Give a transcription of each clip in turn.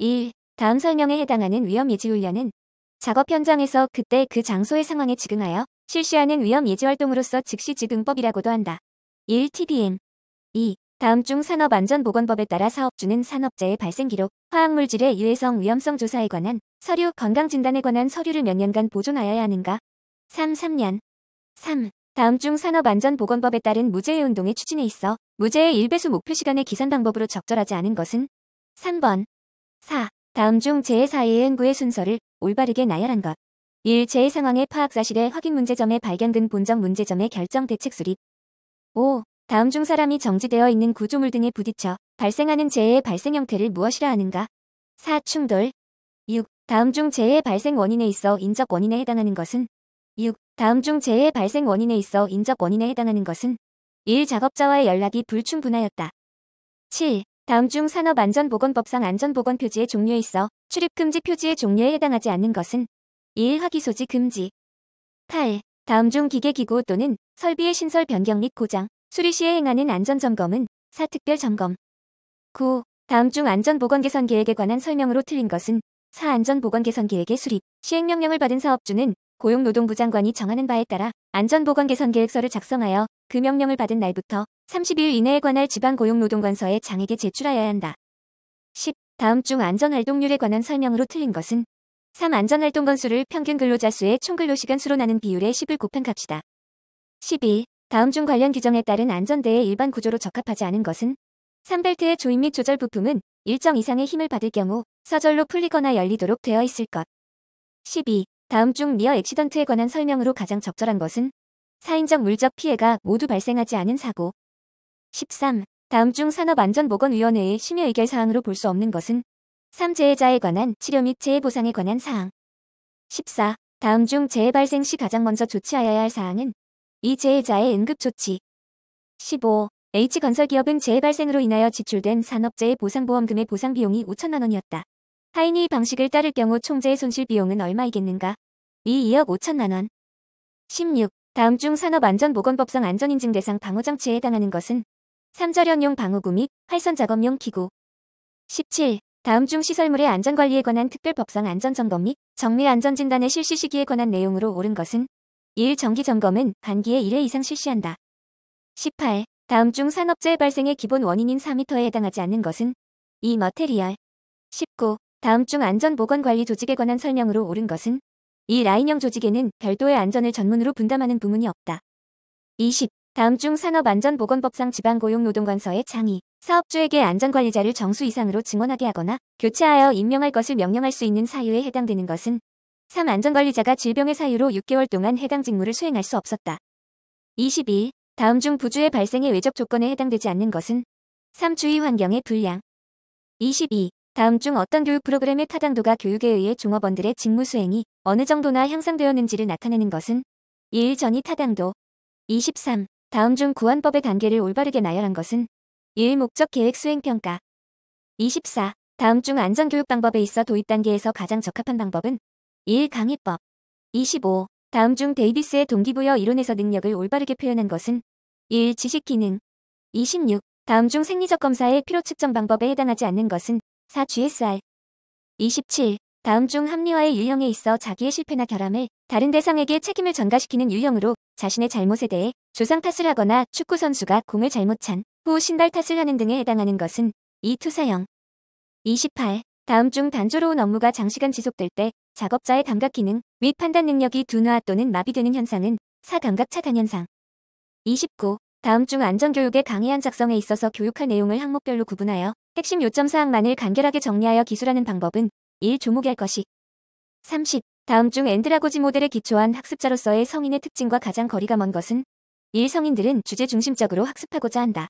1. 다음 설명에 해당하는 위험 예지 훈련은 작업 현장에서 그때 그 장소의 상황에 즉응하여 실시하는 위험 예지 활동으로서 즉시 즉응법이라고도 한다. 1. TBM 2. 다음 중 산업안전보건법에 따라 사업주는 산업재해 발생 기록, 화학물질의 유해성 위험성 조사에 관한 서류, 건강진단에 관한 서류를 몇 년간 보존하여야 하는가? 3. 3년 3. 다음 중 산업안전보건법에 따른 무죄의 운동의 추진에 있어 무죄의 1배수 목표 시간의 기산 방법으로 적절하지 않은 것은 3번 4. 다음 중 재해 사이의 응구의 순서를 올바르게 나열한 것. 1. 재해 상황의 파악 사실의 확인 문제점의 발견 등 본적 문제점의 결정 대책 수립. 5. 다음 중 사람이 정지되어 있는 구조물 등에 부딪혀 발생하는 재해의 발생 형태를 무엇이라 하는가? 4. 충돌. 6. 다음 중 재해 발생 원인에 있어 인적 원인에 해당하는 것은 6. 다음 중 재해 발생 원인에 있어 인적 원인에 해당하는 것은 1. 작업자와의 연락이 불충분하였다. 7. 다음 중 산업안전보건법상 안전보건 표지의 종류에 있어 출입금지 표지의 종류에 해당하지 않는 것은 1. 화기소지 금지 8. 다음 중 기계기구 또는 설비의 신설 변경 및 고장, 수리 시에 행하는 안전점검은 4. 특별점검 9. 다음 중 안전보건 개선 계획에 관한 설명으로 틀린 것은 4. 안전보건 개선 계획의 수립, 시행명령을 받은 사업주는 고용노동부 장관이 정하는 바에 따라 안전보건 개선 계획서를 작성하여 그 명령을 받은 날부터 30일 이내에 관할 지방고용노동관서에 장에게 제출하여야 한다. 10. 다음 중 안전활동률에 관한 설명으로 틀린 것은 3. 안전활동 건수를 평균 근로자 수의 총근로시간 수로 나는 비율의 10을 곱한 값이다. 11. 다음 중 관련 규정에 따른 안전대의 일반 구조로 적합하지 않은 것은 3벨트의 조임 및 조절 부품은 일정 이상의 힘을 받을 경우 서절로 풀리거나 열리도록 되어 있을 것. 12. 다음 중 리어 액시던트에 관한 설명으로 가장 적절한 것은 사인적 물적 피해가 모두 발생하지 않은 사고. 13. 다음 중 산업안전보건위원회의 심의 의결 사항으로 볼 수 없는 것은 3. 재해자에 관한 치료 및 재해 보상에 관한 사항. 14. 다음 중 재해 발생 시 가장 먼저 조치하여야 할 사항은 이 재해자의 응급조치. 15. H건설기업은 재해 발생으로 인하여 지출된 산업재해 보상보험금의 보상 비용이 5천만 원이었다. 하인이 방식을 따를 경우 총재해 손실 비용은 얼마이겠는가? 이 2억 5천만 원. 16. 다음 중 산업안전보건법상 안전인증 대상 방호장치에 해당하는 것은 3절연용 방호구 및 활선 작업용 기구 17. 다음 중 시설물의 안전관리에 관한 특별법상 안전점검 및 정밀 안전진단의 실시 시기에 관한 내용으로 옳은 것은 1. 정기점검은 반기에 1회 이상 실시한다. 18. 다음 중 산업재해 발생의 기본 원인인 4m에 해당하지 않는 것은 2. 머테리얼 19. 다음 중 안전보건관리 조직에 관한 설명으로 옳은 것은 이 라인형 조직에는 별도의 안전을 전문으로 분담하는 부문이 없다. 20. 다음 중 산업안전보건법상 지방고용노동관서의 장이 사업주에게 안전관리자를 정수 이상으로 증원하게 하거나 교체하여 임명할 것을 명령할 수 있는 사유에 해당되는 것은 3. 안전관리자가 질병의 사유로 6개월 동안 해당 직무를 수행할 수 없었다. 21. 다음 중 부주의 발생의 외적 조건에 해당되지 않는 것은 3. 주의 환경의 불량 22. 다음 중 어떤 교육 프로그램의 타당도가 교육에 의해 종업원들의 직무 수행이 어느 정도나 향상되었는지를 나타내는 것은 1. 전이 타당도 23. 다음 중 구원법의 단계를 올바르게 나열한 것은 1. 목적 계획 수행 평가 24. 다음 중 안전교육 방법에 있어 도입 단계에서 가장 적합한 방법은 1. 강의법 25. 다음 중 데이비스의 동기부여 이론에서 능력을 올바르게 표현한 것은 1. 지식 기능 26. 다음 중 생리적 검사의 피로 측정 방법에 해당하지 않는 것은 4. GSR 27. 다음 중 합리화의 유형에 있어 자기의 실패나 결함을 다른 대상에게 책임을 전가시키는 유형으로 자신의 잘못에 대해 조상 탓을 하거나 축구 선수가 공을 잘못 찬 후 신발 탓을 하는 등에 해당하는 것은 이 투사형. 28. 다음 중 단조로운 업무가 장시간 지속될 때 작업자의 감각 기능 및 판단 능력이 둔화 또는 마비되는 현상은 사감각 차단 현상. 29. 다음 중 안전교육의 강의안 작성에 있어서 교육할 내용을 항목별로 구분하여 핵심 요점 사항만을 간결하게 정리하여 기술하는 방법은 1. 조목할 것이 30. 다음 중 앤드라고지 모델에 기초한 학습자로서의 성인의 특징과 가장 거리가 먼 것은 1. 성인들은 주제 중심적으로 학습하고자 한다.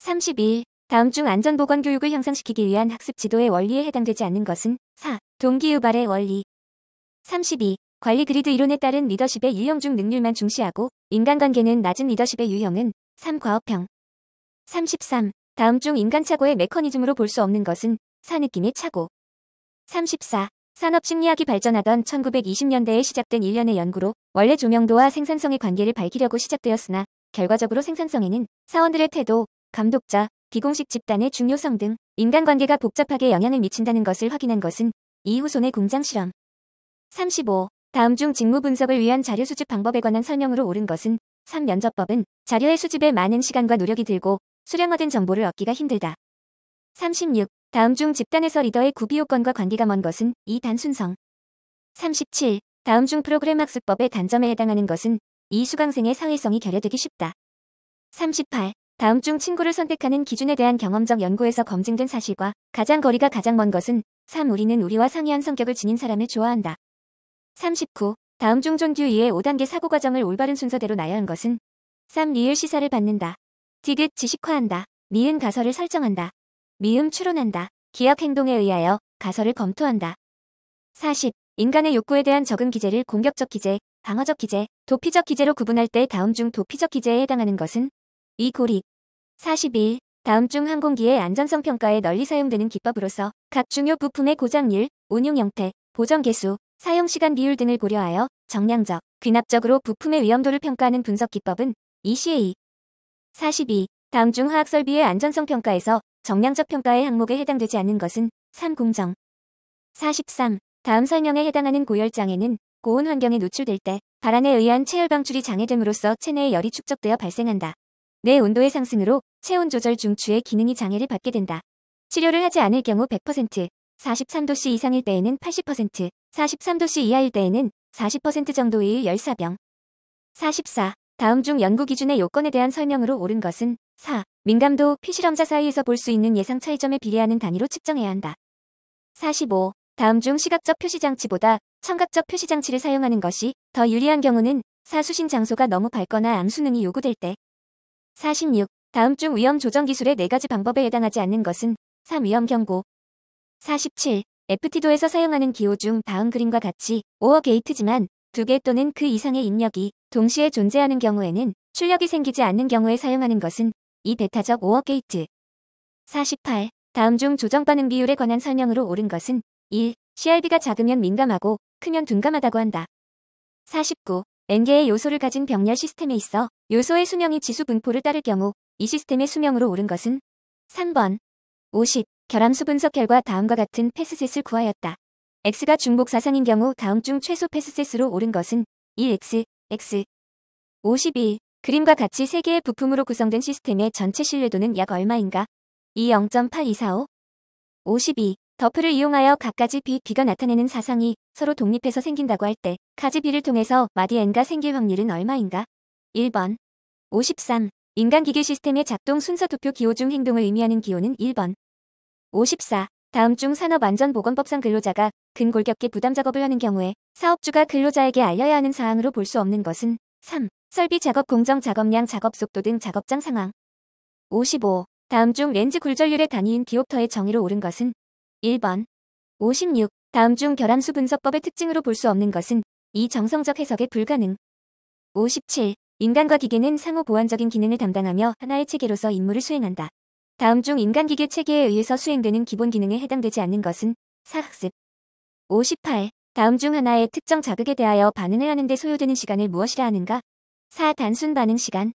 31. 다음 중 안전보건 교육을 향상시키기 위한 학습 지도의 원리에 해당되지 않는 것은 4. 동기유발의 원리 32. 관리 그리드 이론에 따른 리더십의 유형 중 능률만 중시하고 인간관계는 낮은 리더십의 유형은 3. 과업형 33. 다음 중 인간착오의 메커니즘으로 볼 수 없는 것은 4. 느낌의 착오 34. 산업심리학이 발전하던 1920년대에 시작된 일련의 연구로 원래 조명도와 생산성의 관계를 밝히려고 시작되었으나 결과적으로 생산성에는 사원들의 태도, 감독자, 비공식 집단의 중요성 등 인간관계가 복잡하게 영향을 미친다는 것을 확인한 것은 이후손의 공장 실험. 35. 다음 중 직무 분석을 위한 자료 수집 방법에 관한 설명으로 옳은 것은 3. 면접법은 자료의 수집에 많은 시간과 노력이 들고 수량화된 정보를 얻기가 힘들다. 36. 다음 중 집단에서 리더의 구비 요건과 관계가 먼 것은 2. 단순성. 37. 다음 중 프로그램 학습법의 단점에 해당하는 것은 이 수강생의 사회성이 결여되기 쉽다. 38. 다음 중 친구를 선택하는 기준에 대한 경험적 연구에서 검증된 사실과 가장 거리가 가장 먼 것은 3. 우리는 우리와 상이한 성격을 지닌 사람을 좋아한다. 39. 다음 중 존듀 2의 5단계 사고 과정을 올바른 순서대로 나열한 것은 3. 리을 시사를 받는다. 디귿 지식화한다. 미은 가설을 설정한다. 미음 추론한다. 기억 행동에 의하여 가설을 검토한다. 40. 인간의 욕구에 대한 적응 기제를 공격적 기제, 방어적 기제, 도피적 기제로 구분할 때 다음 중 도피적 기제에 해당하는 것은 이 고립. 41. 다음 중 항공기의 안전성 평가에 널리 사용되는 기법으로서 각 중요 부품의 고장률, 운용 형태, 보정 개수, 사용 시간 비율 등을 고려하여 정량적, 귀납적으로 부품의 위험도를 평가하는 분석 기법은 ECA. 42. 다음 중 화학 설비의 안전성 평가에서 정량적 평가의 항목에 해당되지 않는 것은 3. 공정. 43. 다음 설명에 해당하는 고열장애는 고온 환경에 노출될 때 발안에 의한 체열 방출이 장애됨으로써 체내에 열이 축적되어 발생한다. 뇌 온도의 상승으로 체온 조절 중추의 기능이 장애를 받게 된다. 치료를 하지 않을 경우 100%, 43도씨 이상일 때에는 80%, 43도씨 이하일 때에는 40% 정도의 열사병. 44. 다음 중 연구 기준의 요건에 대한 설명으로 옳은 것은 4. 민감도 피실험자 사이에서 볼 수 있는 예상 차이점에 비례하는 단위로 측정해야 한다. 45. 다음 중 시각적 표시장치보다 청각적 표시장치를 사용하는 것이 더 유리한 경우는 사수신 장소가 너무 밝거나 암수능이 요구될 때 46. 다음 중 위험 조정 기술의 4가지 방법에 해당하지 않는 것은 3. 위험 경고 47. FT도에서 사용하는 기호 중 다음 그림과 같이 OR 게이트지만 두 개 또는 그 이상의 입력이 동시에 존재하는 경우에는 출력이 생기지 않는 경우에 사용하는 것은 2. 배타적 OR 게이트 48. 다음 중 조종 반응 비율에 관한 설명으로 옳은 것은 1. C/R비가 작으면 민감하고 크면 둔감하다고 한다. 49. N개의 요소를 가진 병렬 시스템에 있어 요소의 수명이 지수 분포를 따를 경우 이 시스템의 수명으로 옳은 것은 3번. 50. 결함수 분석 결과 다음과 같은 패스셋을 구하였다. X가 중복 사상인 경우 다음 중 최소 패스셋으로 옳은 것은 1X, X. 51. 그림과 같이 3개의 부품으로 구성된 시스템의 전체 신뢰도는 약 얼마인가? 2 0.8245. 52. 더프를 이용하여 각가지 B, B가 나타내는 사상이 서로 독립해서 생긴다고 할 때 가지 B를 통해서 마디 N가 생길 확률은 얼마인가? 1번. 53. 인간 기계 시스템의 작동 순서 도표 기호 중 행동을 의미하는 기호는 1번. 54. 다음 중 산업안전보건법상 근로자가 근골격계 부담 작업을 하는 경우에 사업주가 근로자에게 알려야 하는 사항으로 볼 수 없는 것은 3. 설비 작업 공정 작업량 작업 속도 등 작업장 상황. 55. 다음 중 렌즈 굴절률의 단위인 디옵터의 정의로 옳은 것은 1번. 56. 다음 중 결함수 분석법의 특징으로 볼 수 없는 것은 이 정성적 해석에 불가능. 57. 인간과 기계는 상호 보완적인 기능을 담당하며 하나의 체계로서 임무를 수행한다. 다음 중 인간기계 체계에 의해서 수행되는 기본 기능에 해당되지 않는 것은 사학습. 58. 다음 중 하나의 특정 자극에 대하여 반응을 하는데 소요되는 시간을 무엇이라 하는가? 4. 단순 반응 시간.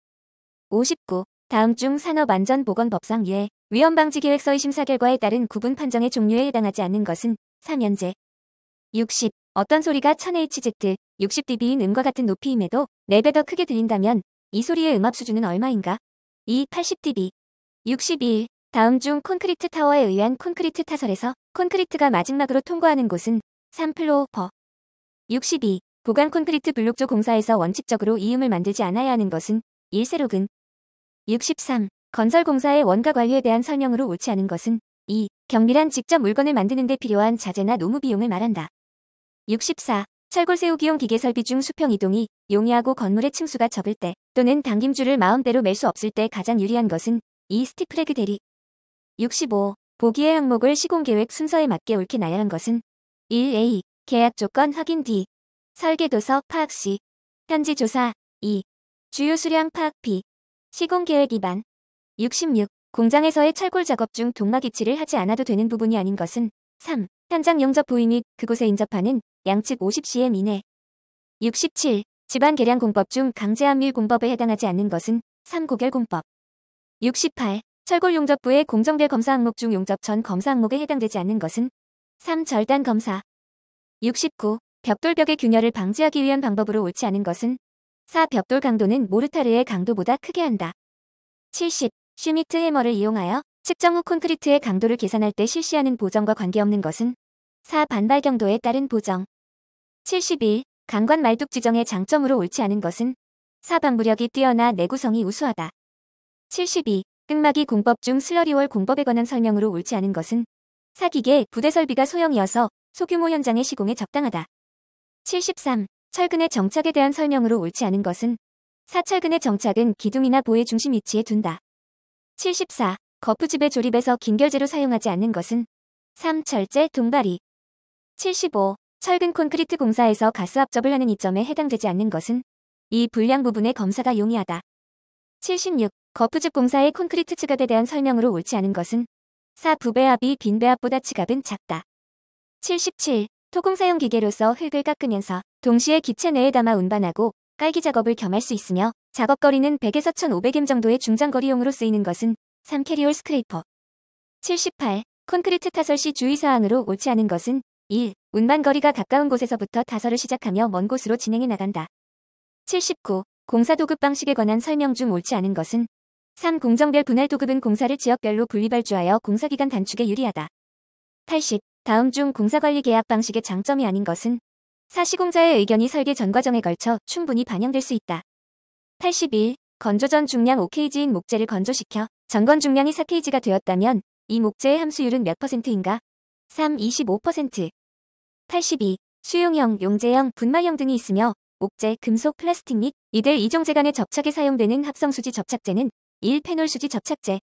59. 다음 중 산업안전보건법상 유해 위험방지계획서의 심사 결과에 따른 구분 판정의 종류에 해당하지 않는 것은 3연제. 60. 어떤 소리가 1000Hz, 60dB인 음과 같은 높이임에도 4배 더 크게 들린다면 이 소리의 음압 수준은 얼마인가? 2. 80dB. 61. 다음 중 콘크리트 타워에 의한 콘크리트 타설에서 콘크리트가 마지막으로 통과하는 곳은 3. 플로어 호퍼. 62. 보강 콘크리트 블록조 공사에서 원칙적으로 이음을 만들지 않아야 하는 것은 1. 세로근. 63. 건설 공사의 원가 관리에 대한 설명으로 옳지 않은 것은 2. 경밀한 직접 물건을 만드는 데 필요한 자재나 노무 비용을 말한다. 64. 철골 세우기용 기계 설비 중 수평 이동이 용이하고 건물의 층수가 적을 때 또는 당김줄을 마음대로 멜 수 없을 때 가장 유리한 것은 이 스티프레그 대리 65. 보기의 항목을 시공계획 순서에 맞게 옳게 나열한 것은 1A. 계약 조건 확인 D. 설계도서 파악 C. 현지 조사 2. 주요 수량 파악 B. 시공계획 위반 66. 공장에서의 철골 작업 중 동막 이치를 하지 않아도 되는 부분이 아닌 것은 3. 현장 용접 부위 및 그곳에 인접하는 양측 50cm 이내 67. 집안 계량 공법 중 강제 압밀 공법에 해당하지 않는 것은 3. 고결 공법 68. 철골 용접부의 공정별 검사 항목 중 용접 전 검사 항목에 해당되지 않는 것은 3. 절단 검사 69. 벽돌벽의 균열을 방지하기 위한 방법으로 옳지 않은 것은 4. 벽돌 강도는 모르타르의 강도보다 크게 한다. 70. 슈미트 해머를 이용하여 측정 후 콘크리트의 강도를 계산할 때 실시하는 보정과 관계없는 것은 4. 반발 경도에 따른 보정 71. 강관 말뚝 지정의 장점으로 옳지 않은 것은 4. 방부력이 뛰어나 내구성이 우수하다. 72. 흙막이 공법 중 slurry wall 공법에 관한 설명으로 옳지 않은 것은 4. 기계 부대 설비가 소형이어서 소규모 현장의 시공에 적당하다. 73. 철근의 정착에 대한 설명으로 옳지 않은 것은 사철근의 정착은 기둥이나 보의 중심 위치에 둔다. 74. 거푸집의 조립에서 긴결재로 사용하지 않는 것은 3. 철제 동바리 75. 철근 콘크리트 공사에서 가스 합접을 하는 이점에 해당되지 않는 것은 이 불량 부분의 검사가 용이하다. 76. 거푸집 공사의 콘크리트 측압에 대한 설명으로 옳지 않은 것은 4. 부배압이 빈배압보다 측압은 작다. 77. 토공사용 기계로서 흙을 깎으면서 동시에 기체 내에 담아 운반하고 깔기 작업을 겸할 수 있으며 작업거리는 100에서 1500m 정도의 중장거리용으로 쓰이는 것은 3. carryall 스크레이퍼 78. 콘크리트 타설 시 주의사항으로 옳지 않은 것은 1. 운반거리가 가까운 곳에서부터 타설을 시작하며 먼 곳으로 진행해 나간다. 79. 공사 도급 방식에 관한 설명 중 옳지 않은 것은 3. 공정별 분할 도급은 공사를 지역별로 분리발주하여 공사기간 단축에 유리하다. 80. 다음 중 공사관리 계약 방식의 장점이 아닌 것은 사시공자의 의견이 설계 전 과정에 걸쳐 충분히 반영될 수 있다. 81. 건조 전 중량 5kg인 목재를 건조시켜 전건 중량이 4kg가 되었다면 이 목재의 함수율은 몇 퍼센트인가? 3. 25%. 82. 수용형, 용제형, 분말형 등이 있으며 목재, 금속, 플라스틱 및 이들 이종재 간의 접착에 사용되는 합성수지 접착제는 1. 페놀 수지 접착제.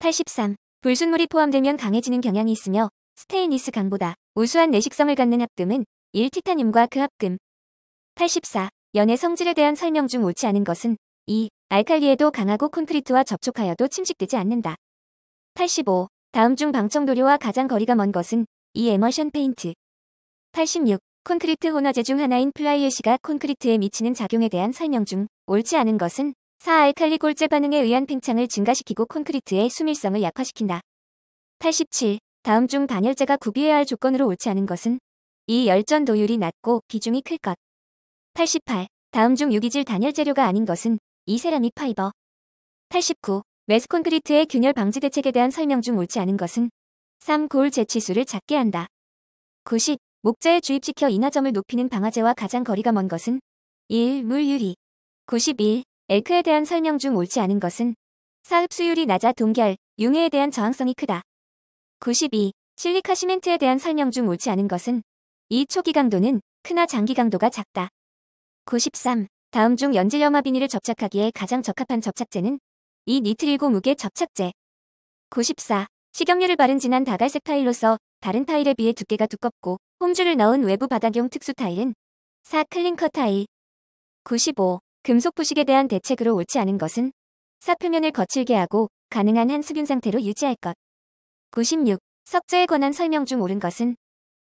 83. 불순물이 포함되면 강해지는 경향이 있으며 스테인리스 강보다 우수한 내식성을 갖는 합금은 1. 티타늄과 그 합금 84. 연의 성질에 대한 설명 중 옳지 않은 것은 2. 알칼리에도 강하고 콘크리트와 접촉하여도 침식되지 않는다. 85. 다음 중 방청도료와 가장 거리가 먼 것은 2. 에머션 페인트 86. 콘크리트 혼화제 중 하나인 플라이애시가 콘크리트에 미치는 작용에 대한 설명 중 옳지 않은 것은 4. 알칼리 골재 반응에 의한 팽창을 증가시키고 콘크리트의 수밀성을 약화시킨다. 87. 다음 중 단열재가 구비해야 할 조건으로 옳지 않은 것은 2. 열전도율이 낮고 비중이 클 것. 88. 다음 중 유기질 단열 재료가 아닌 것은 2. 세라믹 fiber. 89. 매스 콘크리트의 균열 방지 대책에 대한 설명 중 옳지 않은 것은 3. 골재 치수를 작게 한다. 90. 목재에 주입시켜 인화점을 높이는 방화재와 가장 거리가 먼 것은 1. 물 유리. 91. 엘크에 대한 설명 중 옳지 않은 것은 사흡 수율이 낮아 동결, 융해에 대한 저항성이 크다. 92. 실리카 시멘트에 대한 설명 중 옳지 않은 것은 이 초기 강도는 크나 장기 강도가 작다. 93. 다음 중 연질염화 비닐을 접착하기에 가장 적합한 접착제는 이 니트릴고 무게 접착제. 94. 식용유를 바른 진한 다갈색 타일로서 다른 타일에 비해 두께가 두껍고 홈줄을 넣은 외부 바닥용 특수 타일은 4. 클린커 타일. 95. 금속 부식에 대한 대책으로 옳지 않은 것은 사 표면을 거칠게 하고 가능한 한 수분 상태로 유지할 것. 96. 석재에 관한 설명 중 옳은 것은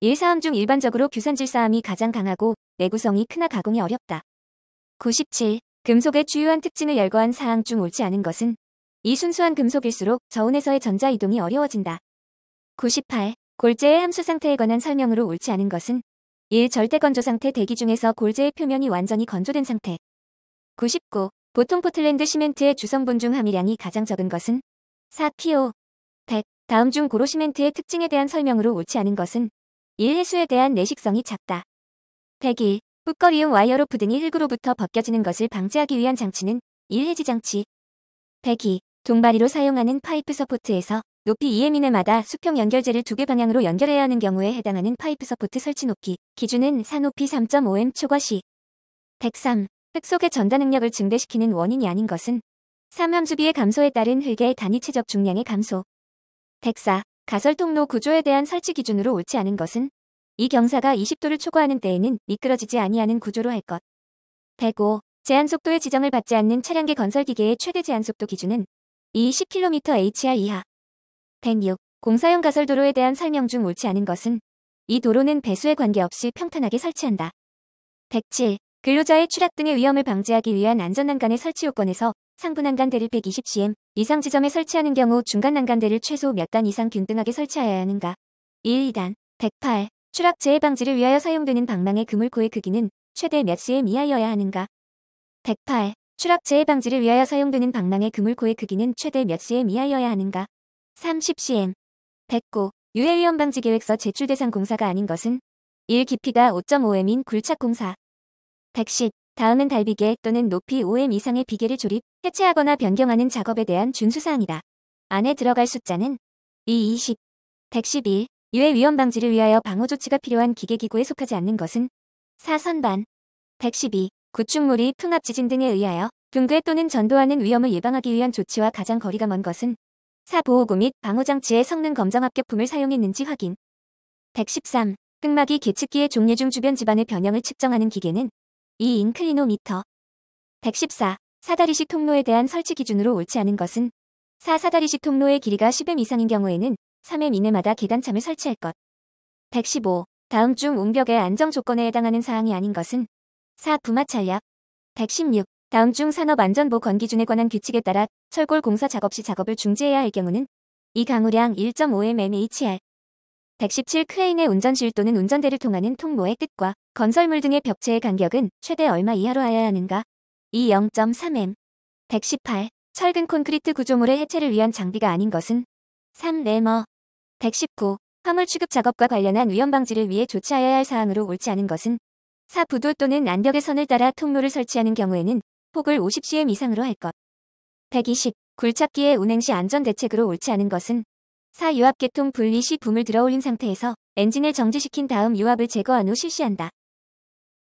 1사암 중 일반적으로 규산질 사암이 가장 강하고 내구성이 크나 가공이 어렵다. 97. 금속의 주요한 특징을 열거한 사항 중 옳지 않은 것은 이 순수한 금속일수록 저온에서의 전자 이동이 어려워진다. 98. 골재의 함수 상태에 관한 설명으로 옳지 않은 것은 1. 절대 건조 상태 대기 중에서 골재의 표면이 완전히 건조된 상태. 99. 보통 포틀랜드 시멘트의 주성분 중 함유량이 가장 적은 것은 4. PO. 다음 중 고로 시멘트의 특징에 대한 설명으로 옳지 않은 것은 1. 해수에 대한 내식성이 작다. 101. 훅걸이용 와이어로프 등이 훅으로부터 벗겨지는 것을 방지하기 위한 장치는 1. 해지 장치. 102. 동바리로 사용하는 파이프 서포트에서 높이 2m 이내마다 수평 연결재를 두 개 방향으로 연결해야 하는 경우에 해당하는 파이프 서포트 설치 높이 기준은 3. 높이 3.5m 초과 시 103. 흙 속의 전단 능력을 증대시키는 원인이 아닌 것은 3. 함수비의 감소에 따른 흙의 단위체적 중량의 감소 104. 가설 통로 구조에 대한 설치 기준으로 옳지 않은 것은 이 경사가 20도를 초과하는 때에는 미끄러지지 아니하는 구조로 할 것. 105. 제한 속도의 지정을 받지 않는 차량계 건설 기계의 최대 제한 속도 기준은 20km HR 이하. 106. 공사용 가설 도로에 대한 설명 중 옳지 않은 것은 이 도로는 배수에 관계없이 평탄하게 설치한다. 107. 근로자의 추락 등의 위험을 방지하기 위한 안전난간의 설치 요건에서 상부 난간대를 120cm 이상 지점에 설치하는 경우 중간 난간대를 최소 몇 단 이상 균등하게 설치하여야 하는가? 1, 2단 108. 추락 재해 방지를 위하여 사용되는 방망의 그물코의 크기는 최대 몇 cm 이하여야 하는가? 108. 추락 재해 방지를 위하여 사용되는 방망의 그물코의 크기는 최대 몇 cm 이하여야 하는가? 30cm. 109. 유해 위험 방지 계획서 제출 대상 공사가 아닌 것은 1. 깊이가 5.5m인 굴착 공사. 110. 다음은 달비계 또는 높이 5m 이상의 비계를 조립, 해체하거나 변경하는 작업에 대한 준수사항이다. 안에 들어갈 숫자는 2, 20. 111. 유해 위험 방지를 위하여 방호 조치가 필요한 기계기구에 속하지 않는 것은 4. 선반. 112. 구축물이 풍압 지진 등에 의하여 붕괴 또는 전도하는 위험을 예방하기 위한 조치와 가장 거리가 먼 것은 4. 보호구 및 방호장치의 성능 검정 합격품을 사용했는지 확인. 113. 흑막이 계측기의 종례 중 주변 지반의 변형을 측정하는 기계는 2. 인클리노미터. 114. 사다리식 통로에 대한 설치 기준으로 옳지 않은 것은 4. 사다리식 통로의 길이가 10m 이상인 경우에는 3m 이내마다 계단참을 설치할 것. 115. 다음 중 웅벽의 안정 조건에 해당하는 사항이 아닌 것은 4. 부마 찰약. 116. 다음 중 산업안전보건 기준에 관한 규칙에 따라 철골 공사 작업 시 작업을 중지해야 할 경우는 2. 강우량 1.5mm/hr. 117 크레인의 운전실 또는 운전대를 통하는 통로의 끝과 건설물 등의 벽체의 간격은 최대 얼마 이하로 하여야 하는가? 2. 0.3m. 118. 철근 콘크리트 구조물의 해체를 위한 장비가 아닌 것은 3. 래머. 119. 화물 취급 작업과 관련한 위험 방지를 위해 조치하여야 할 사항으로 옳지 않은 것은 4. 부두 또는 안벽의 선을 따라 통로를 설치하는 경우에는 폭을 50cm 이상으로 할 것. 120. 굴착기의 운행 시 안전 대책으로 옳지 않은 것은 4. 유압계통 분리 시 붐을 들어올린 상태에서 엔진을 정지시킨 다음 유압을 제거한 후 실시한다.